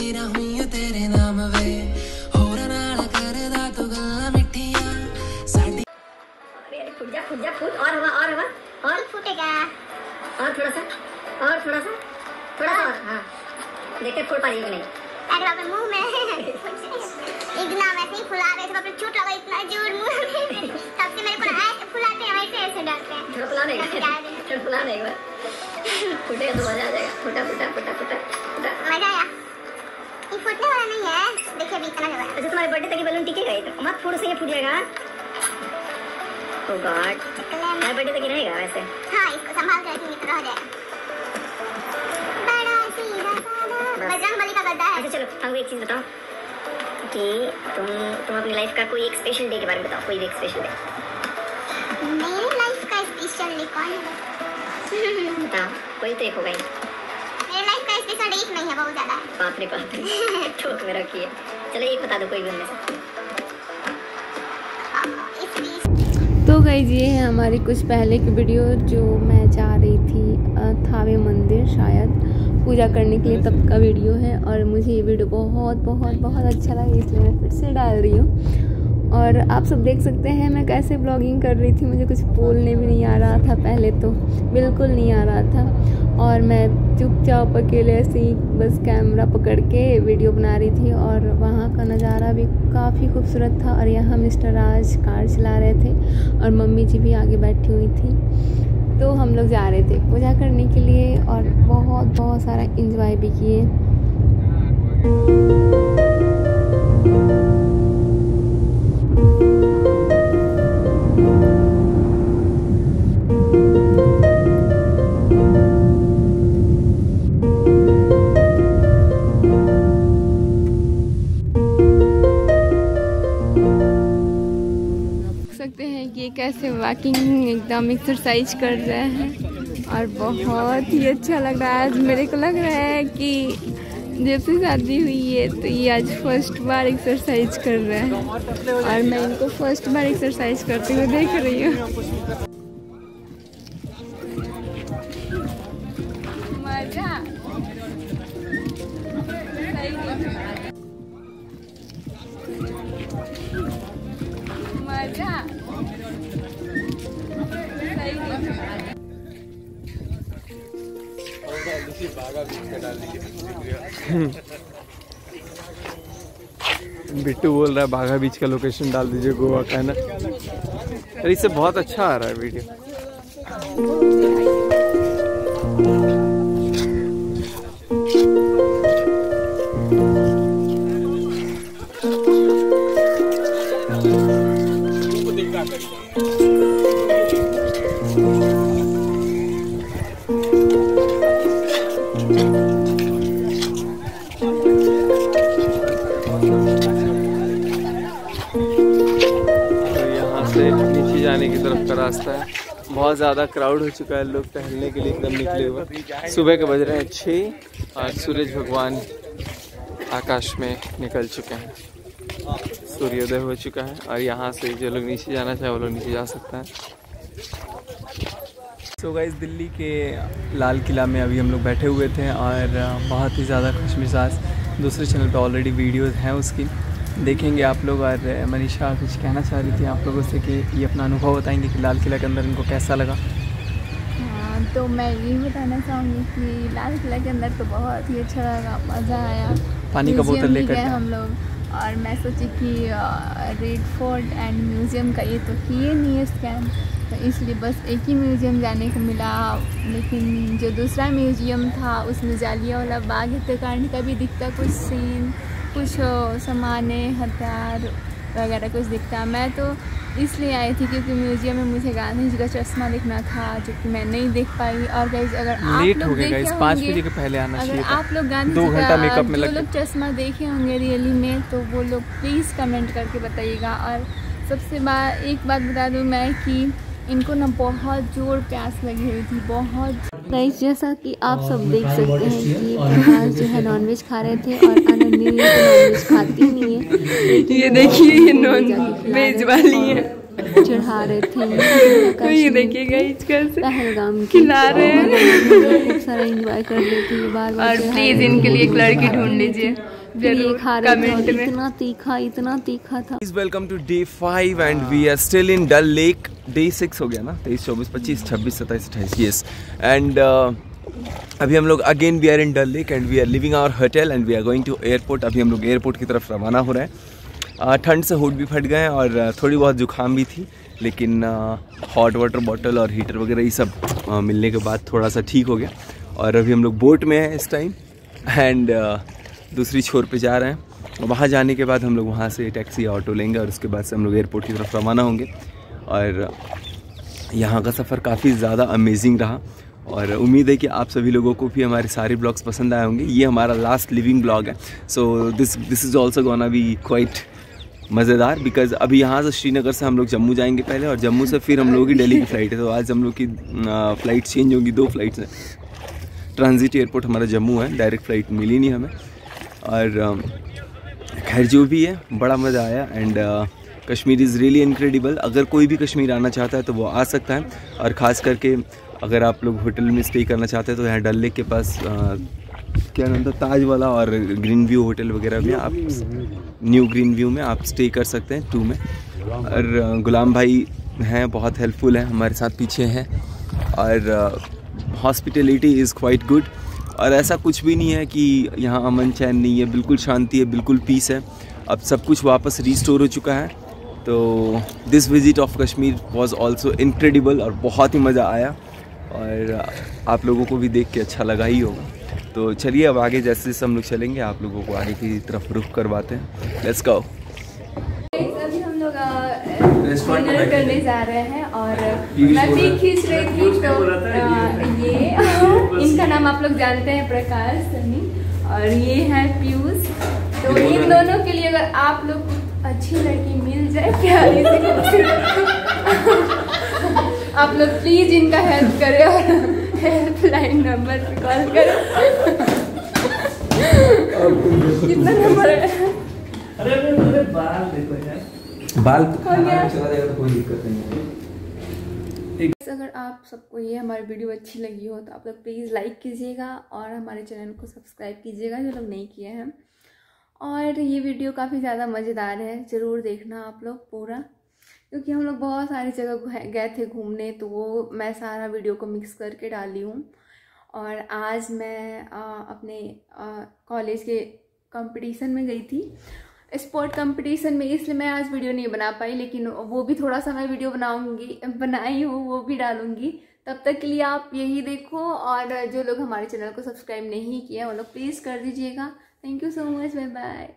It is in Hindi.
ਜਿੰਦਗੀ ਰਹੂੰ ਤੇਰੇ ਨਾਮ ਵੇ ਹੋਰਾਂ ਨਾਲ ਕਰਦਾ ਤੂੰ ਗੱਲਾਂ ਮਿੱਠੀਆਂ ਸਾਡੀ अरे अरे फूट जा फूट जा फूट और हवा और हवा और फूटेगा और थोड़ा सा और थोड़ा सा थोड़ा सा और हाँ देखते फूट पा रही है कि नहीं अरे बाप रे मुंह में इतना वैसे ही फुला रहे थे बाप रे चोट लगा इतना जोर मुंह में तब से मेरे को ऐसे फुलाते हैं वैसे ऐसे डरते हैं थोड़ा फुला देगा क्या है? थोड़ा फुला दे एक बार फूटेगा तो मजा आ जाएगा फूटा फूटा फूटा फूटा फूटा मजा आया देखिए अभी इतना है अच्छा तुम्हारे बर्थडे तक ये बलून टिकेगा ये तो मत फूट से ये फूट जाएगा ओ गॉड तुम्हारे बर्थडे तक ही रहेगा वैसे? हाँ इसको संभाल कर रखिए मित्र हो जाएगा। बड़ा सीधा साधा। बजरंग बली का गद्दा है। अच्छा चलो हमको एक चीज़ बताओ। कि तुम तुम अपनी लाइफ का कोई एक स्पेशल डे के बारे में बताओ कोई भी एक स्पेशल डे मेरी लाइफ का स्पेशल डे कौन है? बताओ कोई तो एक होगा ही। मेरी लाइफ का स्पेशल डे एक नहीं है बहुत ज़्यादा। बाप रे बाप ठोक में रखी है। तो गई ये है हमारी कुछ पहले की वीडियो जो मैं जा रही थी थावे मंदिर शायद। पूजा करने के लिए तब का वीडियो है और मुझे ये वीडियो बहुत बहुत बहुत अच्छा लगा, इसलिए मैं फिर से डाल रही हूँ। और आप सब देख सकते हैं मैं कैसे ब्लॉगिंग कर रही थी, मुझे कुछ बोलने भी नहीं आ रहा था पहले तो बिल्कुल नहीं आ रहा था। और मैं चुपचाप अकेले ऐसे ही बस कैमरा पकड़ के वीडियो बना रही थी और वहाँ का नज़ारा भी काफ़ी खूबसूरत था और यहाँ मिस्टर राज कार चला रहे थे और मम्मी जी भी आगे बैठी हुई थी। तो हम लोग जा रहे थे पूजा करने के लिए और बहुत बहुत सारा इंजॉय भी किए। सकते हैं कि कैसे वॉकिंग एकदम एक्सरसाइज कर रहे हैं। और बहुत ही अच्छा लग रहा है। आज मेरे को लग रहा है कि जब से शादी हुई है तो ये आज फ़र्स्ट बार एक्सरसाइज कर रहे हैं। और मैं इनको फ़र्स्ट बार एक्सरसाइज करते हुए देख रही हूँ। बिट्टू बोल रहा है बाघा बीच का लोकेशन डाल दीजिए गोवा का, है ना? अरे, इससे बहुत अच्छा आ रहा है वीडियो तो यहाँ से नीचे जाने की तरफ़ का रास्ता है। बहुत ज़्यादा क्राउड हो चुका है लोग टहलने के लिए, एकदम निकले हुए। सुबह के बज रहे हैं छः और सूरज भगवान आकाश में निकल चुके हैं। सूर्योदय हो चुका है और यहाँ से जो लोग नीचे जाना चाहे वो लोग नीचे जा सकते हैं। सो so गाइस दिल्ली के लाल किला में अभी हम लोग बैठे हुए थे और बहुत ही ज़्यादा खुशमिजाज। दूसरे चैनल पे ऑलरेडी वीडियोस हैं उसकी। देखेंगे आप लोग और मनीषा कुछ कहना चाह रही थी आप लोगों से कि ये अपना अनुभव बताएँगे कि लाल किला के अंदर इनको कैसा लगा? हाँ तो मैं ये बताना चाहूँगी कि लाल किला के अंदर तो बहुत ही अच्छा लगा मज़ा आया। पानी का बोतल लेकर हम लोग। और मैं सोची कि रेड फोर्ट एंड म्यूज़ियम का ये तो किए नहीं है स्कैन तो इसलिए बस एक ही म्यूज़ियम जाने को मिला। लेकिन जो दूसरा म्यूज़ियम था, उसमें जालिया वाला बाग हत्याकांड का भी दिखता कुछ सीन कुछ सामान हथियार वगैरह कुछ दिखता। मैं तो इसलिए आई थी क्योंकि म्यूज़ियम में मुझे गांधी जी का चश्मा दिखना था जो कि मैं नहीं देख पाई। और गाइज़ अगर आप लेट लोग हो गया देखे पाँच होंगे- बजे के पहले आना अगर चाहिए आप लोग गांधी दो जी घंटा का मेकअप में जो लोग चश्मा देखे होंगे रियली में तो वो लोग प्लीज़ कमेंट करके बताइएगा। और सबसे बात एक बात बता दूँ मैं कि इनको ना बहुत ज़ोर प्यास लगी हुई थी बहुत। गाइस जैसा कि आप सब देख सकते हैं कि जो है नॉनवेज खा रहे थे और अनन्या तो नॉनवेज खाती नहीं है ये देखिए ये नॉन वेज वाली है। चढ़ा रहे थे। तो ये देखिए गाइस कैसे पहलगाम खिला रहे हैं। सारा एंजॉय कर रहे थे बार बार और प्लीज़ इनके लिए एक लड़की ढूंढ लीजिए। इतना तीखा इतना तीखा था। हो गया ना? तेईस चौबीस पच्चीस छब्बीस सत्ताईस अट्ठाईस यस एंड अभी हम लोग again we are in Dal lake and we are living our hotel and we are going to airport अभी हम लोग एयरपोर्ट की तरफ़ रवाना हो रहे हैं। uh, ठंड से होट भी फट गए और थोड़ी बहुत जुकाम भी थी, लेकिन हॉट वाटर बॉटल और हीटर वगैरह ये सब मिलने के बाद थोड़ा सा ठीक हो गया। और अभी हम लोग बोट में हैं इस टाइम एंड दूसरी छोर पे जा रहे हैं। वहाँ जाने के बाद हम लोग वहाँ से टैक्सी या ऑटो लेंगे और उसके बाद से हम लोग एयरपोर्ट की तरफ़ रवाना होंगे। और, यहाँ का सफ़र काफ़ी ज़्यादा अमेजिंग रहा। और उम्मीद है कि आप सभी लोगों को भी हमारे सारे ब्लॉग्स पसंद आए होंगे। ये हमारा लास्ट लिविंग ब्लॉग है। So this this is also gonna be quite मज़ेदार बिकॉज़ अभी यहाँ से श्रीनगर से हम लोग जम्मू जाएँगे पहले और जम्मू से फिर हम लोगों की दिल्ली की फ़्लाइट है। तो आज हम लोग की फ़्लाइट चेंज होंगी, दो फ्लाइट्स हैं। ट्रांजिट एयरपोर्ट हमारा जम्मू है डायरेक्ट फ़्लाइट मिली नहीं हमें। और खैर जो भी है, बड़ा मज़ा आया and Kashmir is really incredible अगर कोई भी कश्मीर आना चाहता है तो वो आ सकता है। और ख़ास करके अगर आप लोग होटल में स्टे करना चाहते हैं तो यहाँ डल लेक के पास क्या नाम था ताज वाला और ग्रीन व्यू होटल वगैरह में आप न्यू ग्रीन व्यू में आप स्टे कर सकते हैं टू में। और गुलाम भाई हैं, बहुत हेल्पफुल हैं, हमारे साथ पीछे हैं। और हॉस्पिटलिटी इज़ क्वाइट गुड और ऐसा कुछ भी नहीं है कि यहाँ अमन चैन नहीं है, बिल्कुल शांति है, बिल्कुल पीस है। अब सब कुछ वापस रिस्टोर हो चुका है। तो this visit of Kashmir was also incredible और बहुत ही मज़ा आया। और आप लोगों को भी देख के अच्छा लगा ही होगा। तो चलिए अब आगे जैसे जैसे हम लोग चलेंगे आप लोगों को आगे की तरफ़ रुख करवाते हैं। लेट्स गो अभी हम लोग रेस्टोरेंट करने जा रहे हैं और मैं भी खींच रही थी तो ये इनका नाम आप लोग जानते हैं प्रकाश सनी और ये है पीयूष। तो इन दोनों के लिए अगर आप लोग अच्छी लड़की मिल जाए प्यारी आप लोग प्लीज़ इनका हेल्प करें और हेल्पलाइन नंबर पे कॉल करें। कितना नंबर है? बाल देखो यार। गया। चला जाएगा तो कोई दिक्कत नहीं है। अगर आप सबको ये हमारी वीडियो अच्छी लगी हो तो आप लोग प्लीज़ लाइक कीजिएगा और हमारे चैनल को सब्सक्राइब कीजिएगा जो लोग नहीं किए हैं। और ये वीडियो काफ़ी ज़्यादा मज़ेदार है ज़रूर देखना आप लोग पूरा। क्योंकि हम लोग बहुत सारी जगह गए थे घूमने तो वो मैं सारा वीडियो को मिक्स करके डाली हूँ। और आज मैं आ, अपने कॉलेज के कंपटीशन में गई थी। स्पोर्ट कंपटीशन में इसलिए मैं आज वीडियो नहीं बना पाई लेकिन वो भी थोड़ा सा मैं वीडियो बनाऊँगी बनाई हूँ वो भी डालूँगी। तब तक के लिए आप यही देखो और जो लोग हमारे चैनल को सब्सक्राइब नहीं किया वो लोग प्लीज़ कर दीजिएगा। Thank you so much bye bye